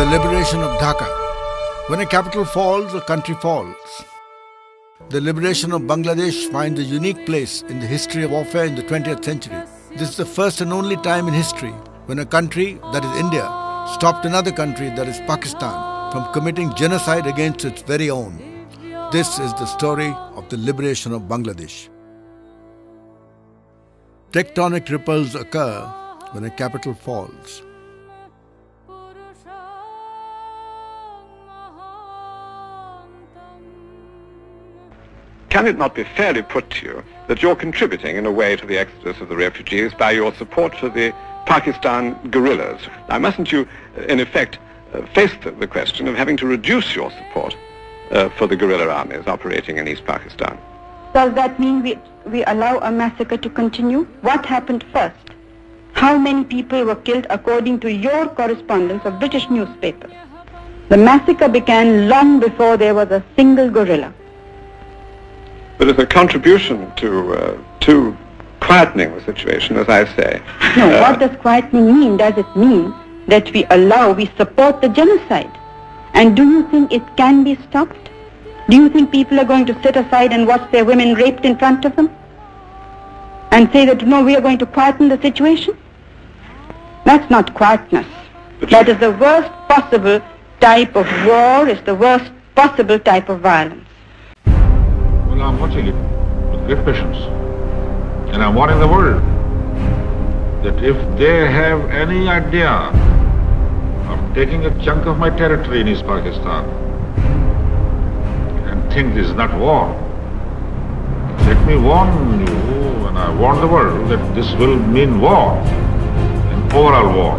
The liberation of Dhaka. When a capital falls, a country falls. The liberation of Bangladesh finds a unique place in the history of warfare in the 20th century. This is the first and only time in history when a country, that is India, stopped another country, that is Pakistan, from committing genocide against its very own. This is the story of the liberation of Bangladesh. Tectonic ripples occur when a capital falls. Can it not be fairly put to you that you're contributing in a way to the exodus of the refugees by your support for the Pakistan guerrillas? Now, mustn't you, in effect, uh, face the, the, question of having to reduce your support uh, for the guerrilla armies operating in East Pakistan? Does that mean we, we allow a massacre to continue? What happened first? How many people were killed according to your correspondence of British newspapers? The massacre began long before there was a single guerrilla. But it's a contribution to, uh, to quietening the situation, as I say. No, uh, what does quietening mean? Does it mean that we allow, we support the genocide? And do you think it can be stopped? Do you think people are going to sit aside and watch their women raped in front of them? And say that, no, we are going to quieten the situation? That's not quietness. That is the worst possible type of war, is the worst possible type of violence. Well, I'm watching it with great patience. And I'm warning the world that if they have any idea of taking a chunk of my territory in East Pakistan think this is not war, let me warn you, and I warn the world, that this will mean war, an overall war,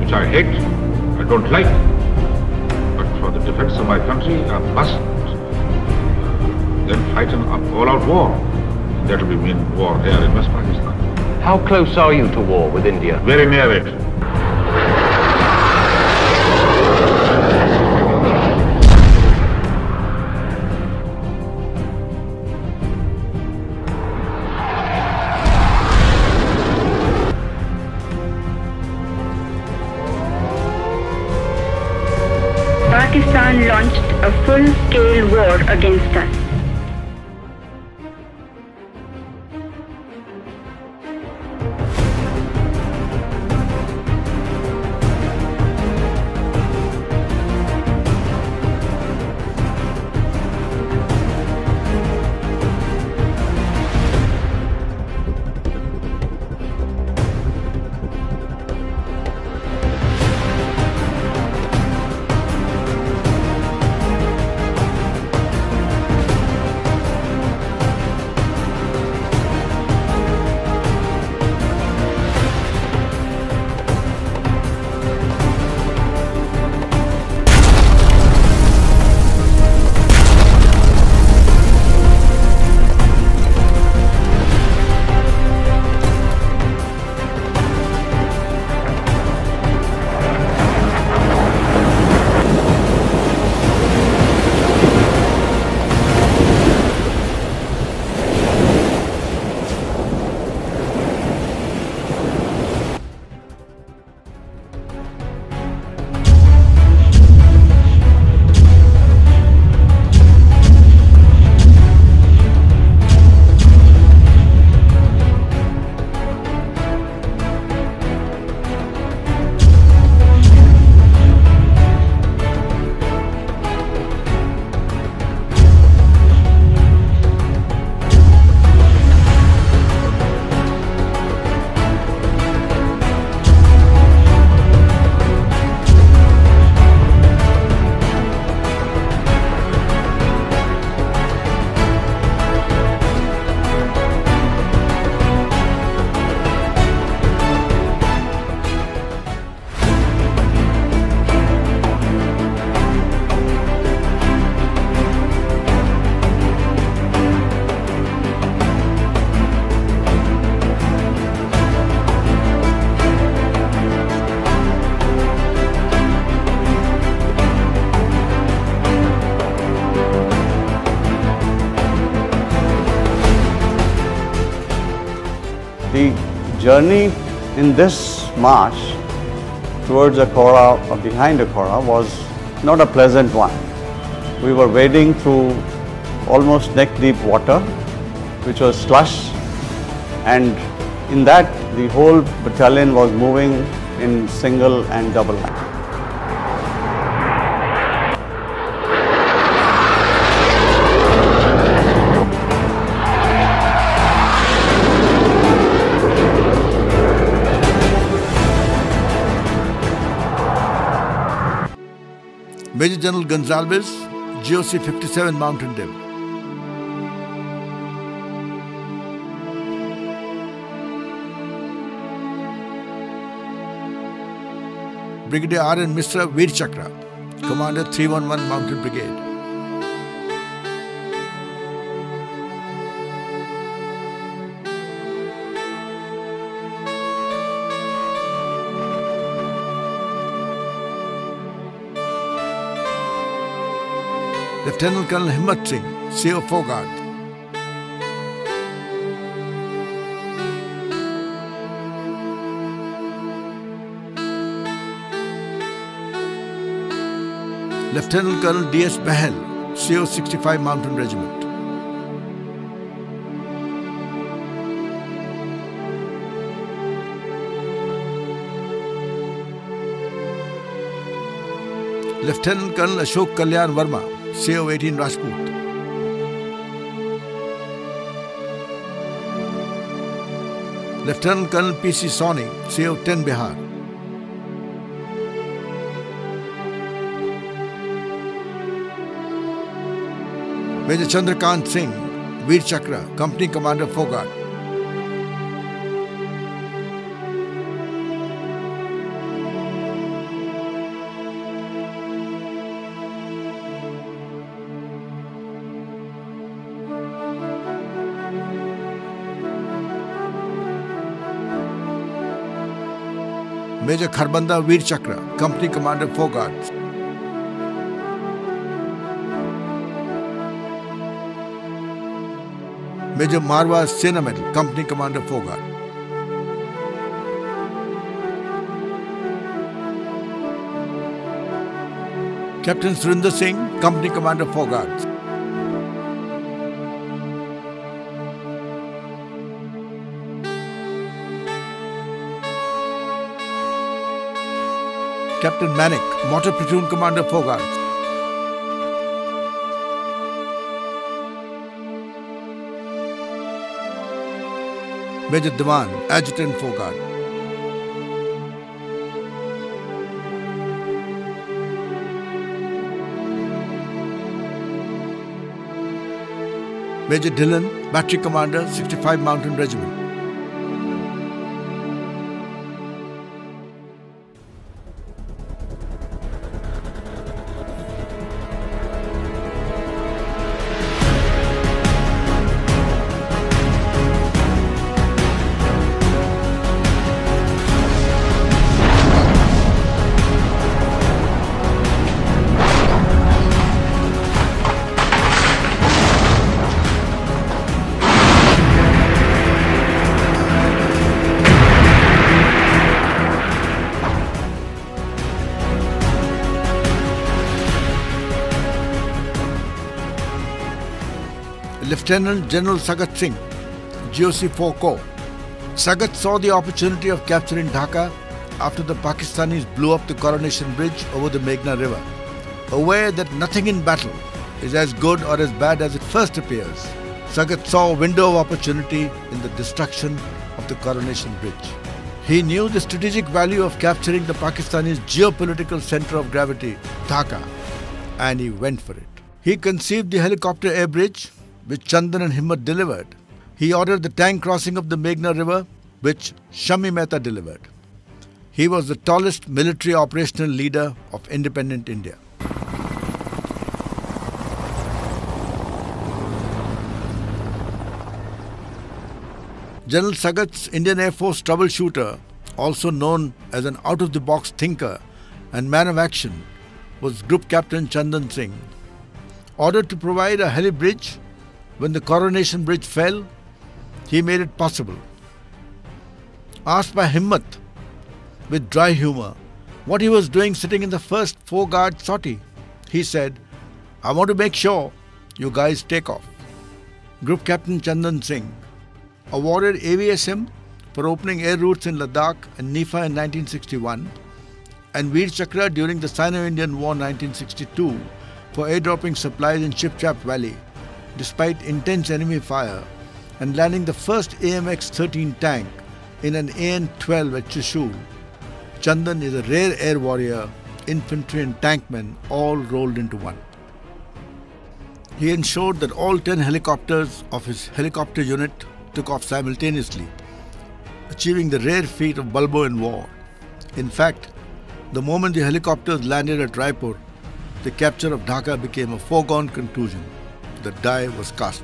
which I hate, I don't like. But for the defense of my country, I must then fight an all-out war. That will be mean war here in West Pakistan. How close are you to war with India? Very near it. Pakistan launched a full-scale war against us. Journey in this march towards Akhaura or behind the Akhaura was not a pleasant one. We were wading through almost neck deep water which was slush and in that the whole battalion was moving in single and double line. Major General Gonzalez, GOC 57 Mountain Dev. Brigadier R.N. Misra Veer Chakra, Commander 311 Mountain Brigade. Lieutenant colonel Himmat Singh C CO Fogart lieutenant colonel D DS Bahl sixty five mountain regiment lieutenant colonel Ashok Kalyan Verma CO 18 Rajput. Lieutenant Colonel P.C. Sawhney, CO 10 Bihar. Major Chandrakant Singh, Veer Chakra, Company Commander 4 Guards. Major Kharbanda Vir Chakra, company commander Phogat. Major Marwah Sena medal, company commander Phogat. Captain Surendra Singh, company commander Phogat. Captain Manik, Motor Platoon Commander 4 Guards. Major Dewan, Adjutant 4 Guards. Major Dillon, Battery Commander, 65 Mountain Regiment. Lieutenant General Sagat Singh, GOC 4 Corps. Sagat saw the opportunity of capturing Dhaka after the Pakistanis blew up the Coronation Bridge over the Meghna River. Aware that nothing in battle is as good or as bad as it first appears, Sagat saw a window of opportunity in the destruction of the Coronation Bridge. He knew the strategic value of capturing the Pakistanis' geopolitical center of gravity, Dhaka, and he went for it. He conceived the helicopter air bridge, which Chandan and Himmat delivered. He ordered the tank crossing of the Meghna River, which Shami Mehta delivered. He was the tallest military operational leader of independent India. General Sagat's Indian Air Force troubleshooter, also known as an out of the box thinker and man of action, was Group Captain Chandan Singh. Ordered to provide a heli bridge when the Coronation Bridge fell, he made it possible. Asked by Himmat with dry humor what he was doing sitting in the first four guard sortie, he said, I want to make sure you guys take off. Group Captain Chandan Singh awarded AVSM for opening air routes in Ladakh and NEFA in 1961 and Veer Chakra during the Sino-Indian War 1962 for airdropping supplies in Chipchap Valley despite intense enemy fire and landing the first AMX-13 tank in an AN-12 at Chushul. Chandan is a rare air warrior, infantry and tankman all rolled into one. He ensured that all 10 helicopters of his helicopter unit took off simultaneously, achieving the rare feat of Balbo in war. In fact, the moment the helicopters landed at Raipur, the capture of Dhaka became a foregone conclusion. The die was cast.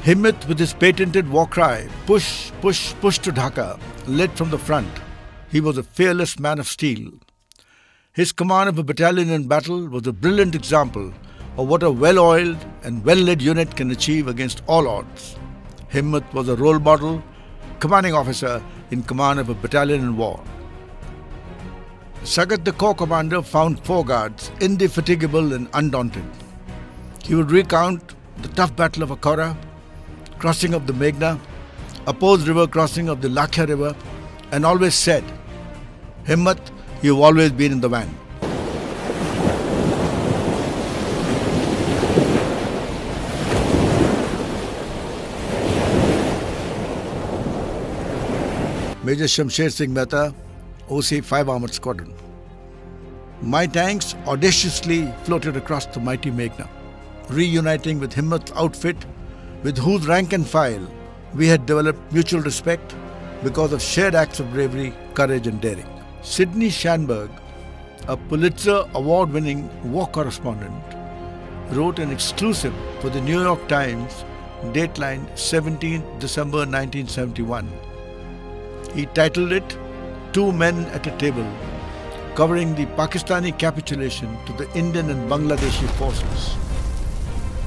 Himmat, with his patented war cry, push, push, push to Dhaka, led from the front. He was a fearless man of steel. His command of a battalion in battle was a brilliant example of what a well oiled and well led unit can achieve against all odds. Himmat was a role model, commanding officer in command of a battalion in war. Sagat, the corps commander, found four guards indefatigable and undaunted. He would recount the tough battle of Akhaura, crossing of the Meghna, opposed river crossing of the Lakya River, and always said, Himmat, you've always been in the van. Major Shamsher Singh Mehta, OC 5 Armored Squadron. My tanks audaciously floated across the mighty Meghna, reuniting with Himmat's outfit, with whose rank and file we had developed mutual respect because of shared acts of bravery, courage, and daring. Sidney Schanberg, a Pulitzer Award winning war correspondent, wrote an exclusive for the New York Times, dateline 17 December 1971. He titled it Two Men at a Table, covering the Pakistani capitulation to the Indian and Bangladeshi forces.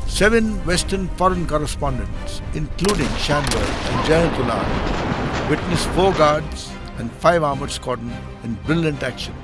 Seven Western foreign correspondents, including Schanberg and Janatullah, witnessed four guards and five armored squadron in brilliant action.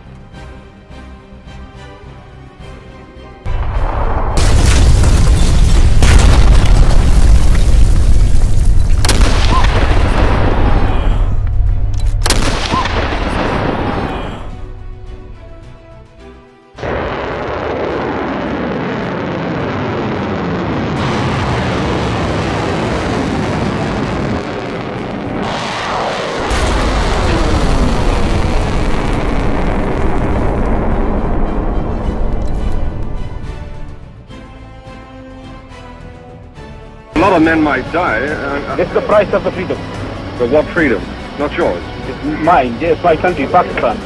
A lot men might die. Uh, It's the price of the freedom. but what freedom? Not yours. It's mine, yes, my country, Pakistan.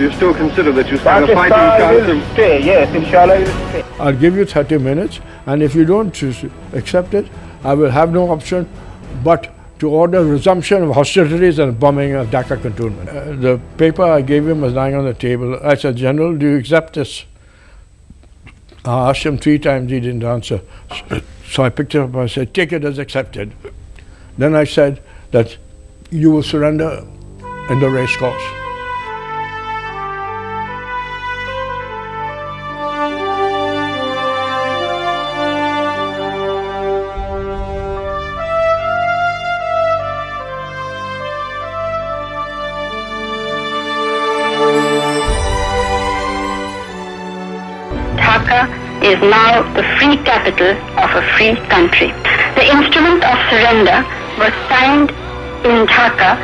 You still consider that you stand a fighting Pakistan chance will of... stay, yes, inshallah it will stay. I'll give you 30 minutes, and if you don't accept it, I will have no option but to order resumption of hostilities and bombing of Dhaka cantonment. Uh, the paper I gave him was lying on the table. I said, General, do you accept this? I asked him three times, he didn't answer. So I picked it up and I said, take it as accepted. Then I said that you will surrender in the race course. Is now the free capital of a free country. The instrument of surrender was signed in Dhaka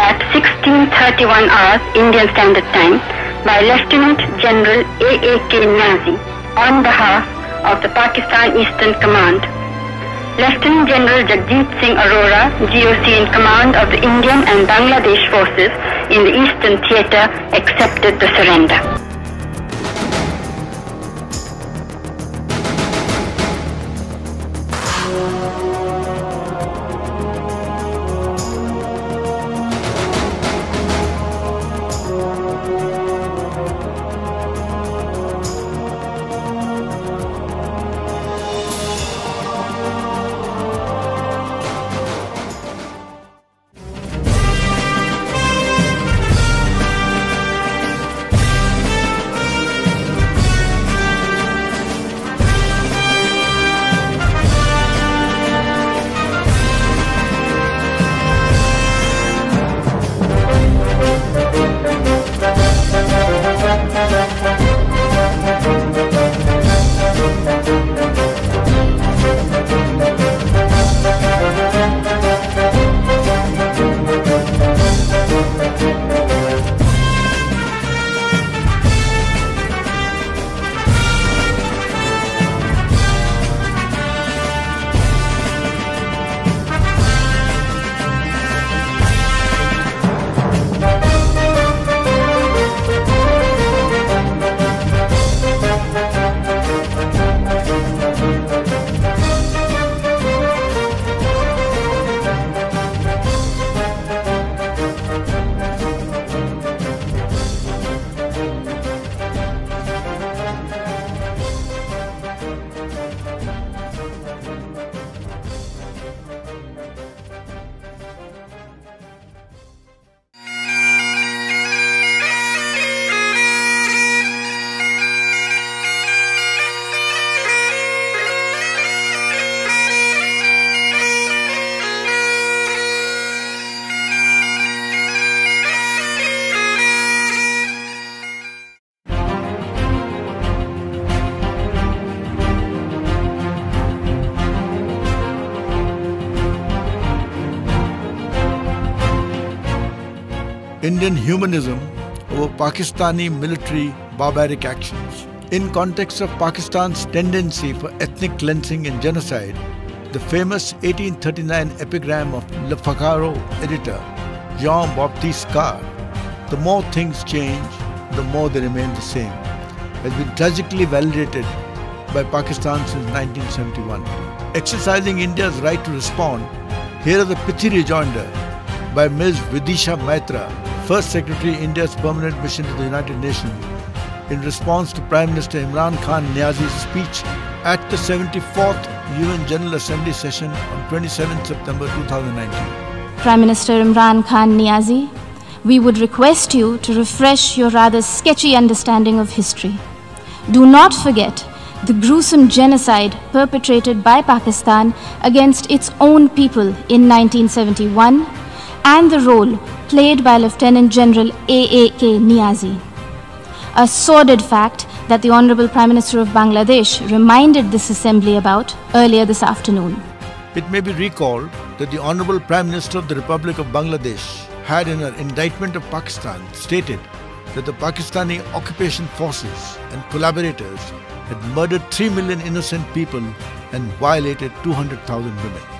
at 1631 hours Indian Standard Time by Lieutenant General A.A.K. Niazi on behalf of the Pakistan Eastern Command. Lieutenant General Jagjit Singh Aurora, GOC in command of the Indian and Bangladesh forces in the Eastern Theatre, accepted the surrender. Indian humanism over Pakistani military barbaric actions. In context of Pakistan's tendency for ethnic cleansing and genocide, the famous 1839 epigram of Le Figaro editor Jean-Baptiste Karr, the more things change, the more they remain the same, has been tragically validated by Pakistan since 1971. Exercising India's right to respond, here is a pithy rejoinder by Ms. Vidisha Maitra, First Secretary India's permanent mission to the United Nations, in response to Prime Minister Imran Khan Niazi's speech at the 74th UN General Assembly session on 27 September 2019. Prime Minister Imran Khan Niazi, we would request you to refresh your rather sketchy understanding of history. Do not forget the gruesome genocide perpetrated by Pakistan against its own people in 1971 and the role played by Lieutenant General A.A.K. Niazi. A sordid fact that the Honorable Prime Minister of Bangladesh reminded this assembly about earlier this afternoon. It may be recalled that the Honorable Prime Minister of the Republic of Bangladesh had in her indictment of Pakistan stated that the Pakistani occupation forces and collaborators had murdered 3 million innocent people and violated 200,000 women.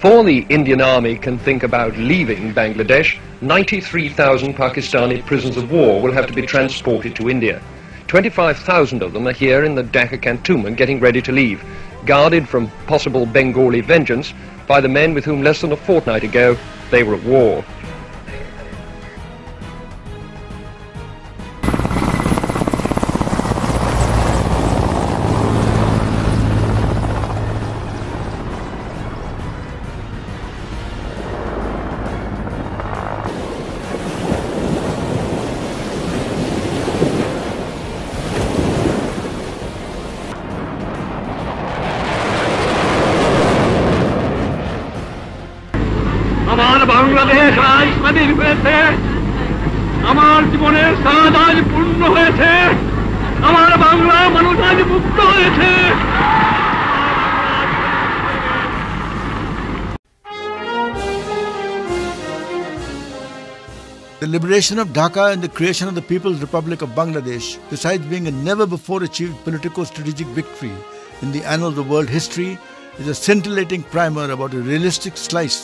Before the Indian Army can think about leaving Bangladesh, 93,000 Pakistani prisoners of war will have to be transported to India. 25,000 of them are here in the Dhaka cantonment getting ready to leave, guarded from possible Bengali vengeance by the men with whom less than a fortnight ago they were at war. জীবনের স্বাদ আজ পূর্ণ হয়েছে আমার বাংলা মানুষ আজ মুক্ত হয়েছে The liberation of Dhaka and the creation of the People's Republic of Bangladesh, besides being a never before achieved political strategic victory in the annals of world history, is a scintillating primer about a realistic slice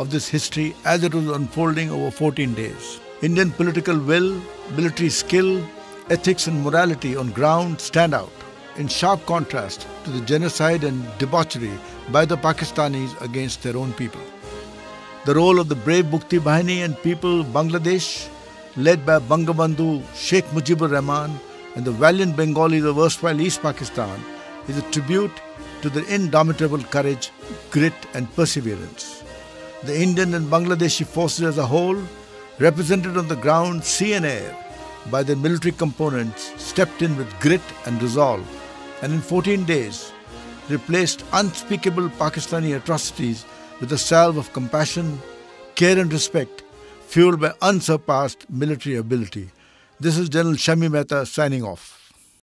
of this history as it was unfolding over 14 days. Indian political will, military skill, ethics, and morality on ground stand out in sharp contrast to the genocide and debauchery by the Pakistanis against their own people. The role of the brave Mukti Bahini and people of Bangladesh, led by Bangabandhu Sheikh Mujibur Rahman and the valiant Bengalis of erstwhile East Pakistan, is a tribute to their indomitable courage, grit, and perseverance. The Indian and Bangladeshi forces as a whole, represented on the ground, sea and air, by their military components, stepped in with grit and resolve, and in 14 days replaced unspeakable Pakistani atrocities with a salve of compassion, care, and respect, fueled by unsurpassed military ability. This is General Shami Mehta signing off.